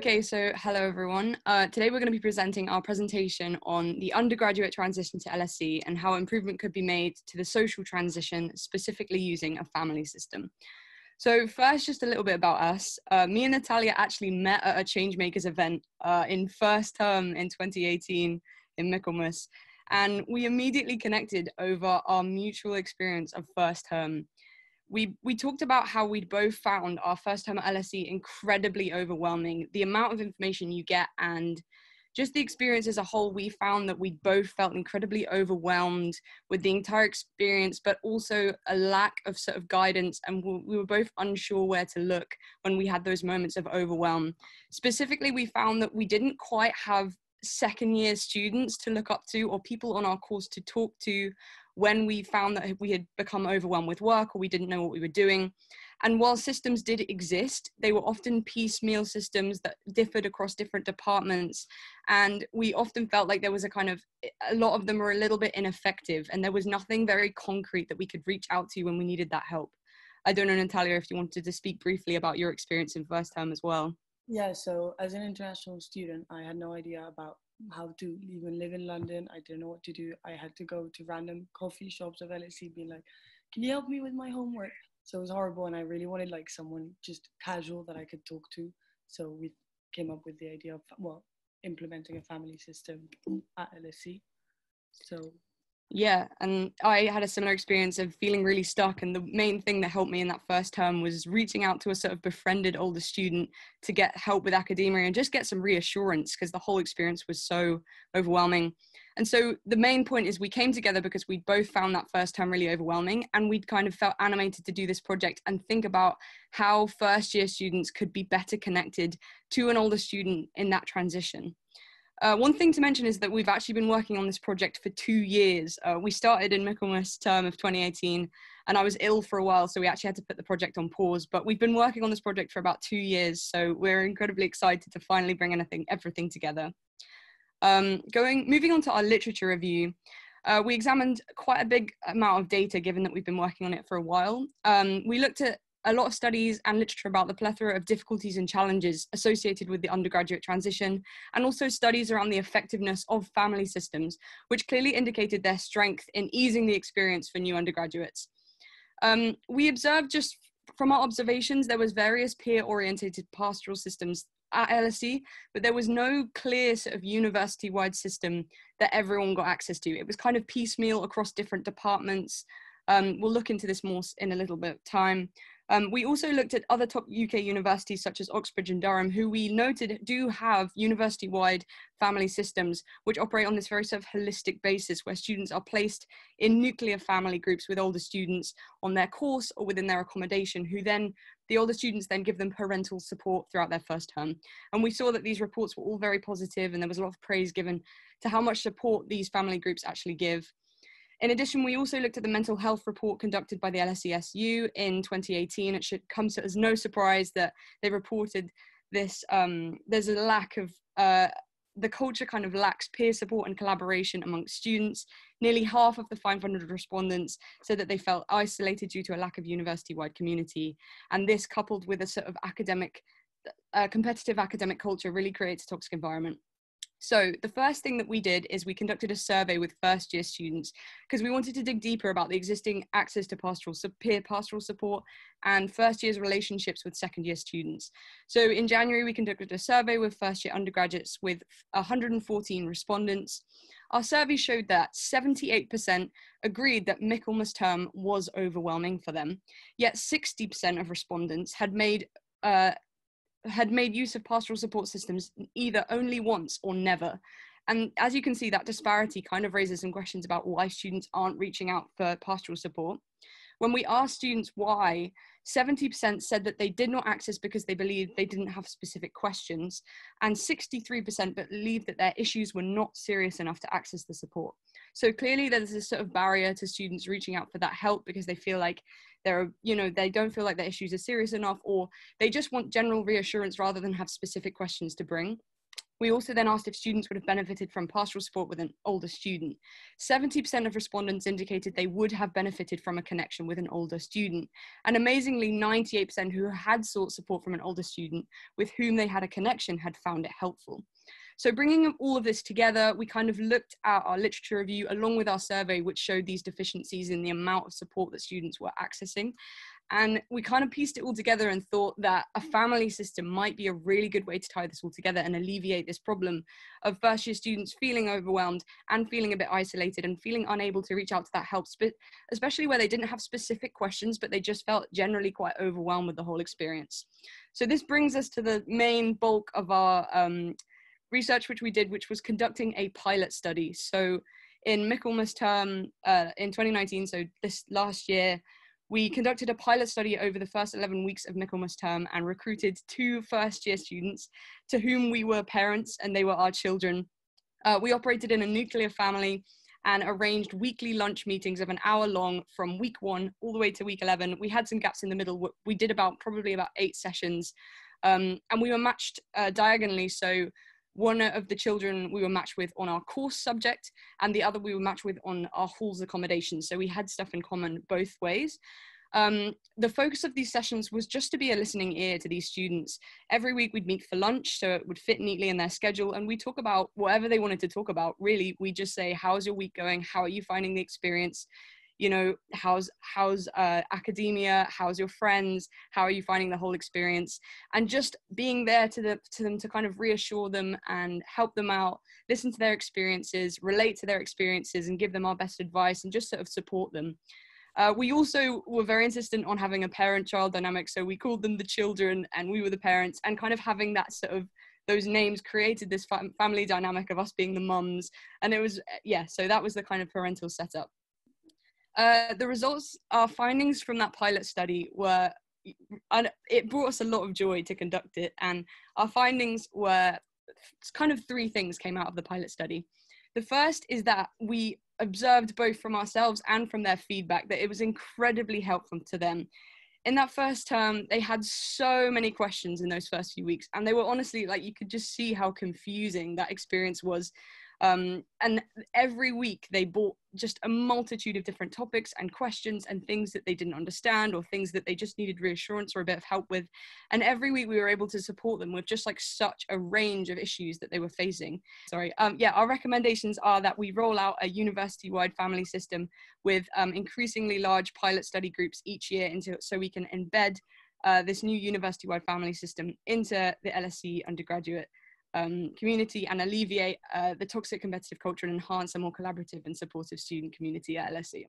Okay, so hello everyone. Uh, today we're going to be presenting our presentation on the undergraduate transition to LSE and how improvement could be made to the social transition, specifically using a family system. So first, just a little bit about us. Uh, me and Natalia actually met at a Changemakers event uh, in first term in 2018 in Michaelmas, and we immediately connected over our mutual experience of first term we we talked about how we'd both found our first time at LSE incredibly overwhelming. The amount of information you get and just the experience as a whole, we found that we both felt incredibly overwhelmed with the entire experience, but also a lack of sort of guidance. And we were both unsure where to look when we had those moments of overwhelm. Specifically, we found that we didn't quite have second year students to look up to or people on our course to talk to when we found that we had become overwhelmed with work or we didn't know what we were doing. And while systems did exist, they were often piecemeal systems that differed across different departments. And we often felt like there was a kind of, a lot of them were a little bit ineffective and there was nothing very concrete that we could reach out to when we needed that help. I don't know, Natalia, if you wanted to speak briefly about your experience in first term as well. Yeah, so as an international student, I had no idea about how to even live in London. I didn't know what to do. I had to go to random coffee shops of LSE being like, can you help me with my homework? So it was horrible and I really wanted like someone just casual that I could talk to. So we came up with the idea of, well, implementing a family system at LSE. So yeah, and I had a similar experience of feeling really stuck. And the main thing that helped me in that first term was reaching out to a sort of befriended older student to get help with academia and just get some reassurance because the whole experience was so overwhelming. And so the main point is we came together because we both found that first term really overwhelming and we'd kind of felt animated to do this project and think about how first year students could be better connected to an older student in that transition. Uh, one thing to mention is that we've actually been working on this project for two years. Uh, we started in Michaelmas term of 2018, and I was ill for a while, so we actually had to put the project on pause. But we've been working on this project for about two years, so we're incredibly excited to finally bring anything, everything together. Um, going, moving on to our literature review, uh, we examined quite a big amount of data given that we've been working on it for a while. Um, we looked at a lot of studies and literature about the plethora of difficulties and challenges associated with the undergraduate transition, and also studies around the effectiveness of family systems, which clearly indicated their strength in easing the experience for new undergraduates. Um, we observed just from our observations, there was various peer-orientated pastoral systems at LSE, but there was no clear sort of university-wide system that everyone got access to. It was kind of piecemeal across different departments. Um, we'll look into this more in a little bit of time. Um, we also looked at other top UK universities such as Oxbridge and Durham, who we noted do have university wide family systems which operate on this very sort of holistic basis where students are placed in nuclear family groups with older students on their course or within their accommodation, who then the older students then give them parental support throughout their first term. And we saw that these reports were all very positive and there was a lot of praise given to how much support these family groups actually give. In addition, we also looked at the mental health report conducted by the LSESU in 2018. It should come as no surprise that they reported this. Um, there's a lack of uh, the culture kind of lacks peer support and collaboration amongst students. Nearly half of the 500 respondents said that they felt isolated due to a lack of university-wide community. And this coupled with a sort of academic, uh, competitive academic culture really creates a toxic environment. So the first thing that we did is we conducted a survey with first year students because we wanted to dig deeper about the existing access to pastoral peer pastoral support and first year's relationships with second year students. So in January, we conducted a survey with first year undergraduates with 114 respondents. Our survey showed that 78% agreed that Michaelmas term was overwhelming for them, yet 60% of respondents had made uh, had made use of pastoral support systems either only once or never. And as you can see, that disparity kind of raises some questions about why students aren't reaching out for pastoral support. When we asked students why, 70% said that they did not access because they believed they didn't have specific questions, and 63% believed that their issues were not serious enough to access the support. So clearly, there's this sort of barrier to students reaching out for that help because they feel like they're you know they don't feel like their issues are serious enough or they just want general reassurance rather than have specific questions to bring We also then asked if students would have benefited from pastoral support with an older student. 70% of respondents indicated they would have benefited from a connection with an older student. And amazingly, 98% who had sought support from an older student with whom they had a connection had found it helpful. So bringing all of this together, we kind of looked at our literature review along with our survey, which showed these deficiencies in the amount of support that students were accessing. And we kind of pieced it all together and thought that a family system might be a really good way to tie this all together and alleviate this problem of first year students feeling overwhelmed and feeling a bit isolated and feeling unable to reach out to that help, especially where they didn't have specific questions, but they just felt generally quite overwhelmed with the whole experience. So this brings us to the main bulk of our um, research which we did, which was conducting a pilot study. So in Michaelmas term uh, in 2019, so this last year, we conducted a pilot study over the first 11 weeks of Michaelmas term and recruited two first year students to whom we were parents and they were our children. Uh, we operated in a nuclear family and arranged weekly lunch meetings of an hour long from week one all the way to week 11. We had some gaps in the middle. We did about probably about eight sessions um, and we were matched uh, diagonally. So one of the children we were matched with on our course subject and the other we were matched with on our hall's accommodation. So we had stuff in common both ways. Um, the focus of these sessions was just to be a listening ear to these students. Every week we'd meet for lunch so it would fit neatly in their schedule and we talk about whatever they wanted to talk about really. We just say how's your week going? How are you finding the experience you know how's how's uh, academia how's your friends how are you finding the whole experience? And just being there to the to them to kind of reassure them and help them out listen to their experiences relate to their experiences and give them our best advice and just sort of support them. Uh, we also were very insistent on having a parent child dynamic so we called them the children and we were the parents and kind of having that sort of those names created this family dynamic of us being the mums. And it was yeah so that was the kind of parental setup uh, the results, our findings from that pilot study were, and it brought us a lot of joy to conduct it. And our findings were kind of three things came out of the pilot study. The first is that we observed both from ourselves and from their feedback that it was incredibly helpful to them. In that first term, they had so many questions in those first few weeks, and they were honestly like you could just see how confusing that experience was um, and every week they brought just a multitude of different topics and questions and things that they didn't understand or things that they just needed reassurance or a bit of help with. And every week we were able to support them with just like such a range of issues that they were facing. Sorry. Um, yeah, our recommendations are that we roll out a university wide family system with um, increasingly large pilot study groups each year into so we can embed uh, this new university wide family system into the LSE undergraduate um, community and alleviate uh, the toxic competitive culture and enhance a more collaborative and supportive student community at LSE.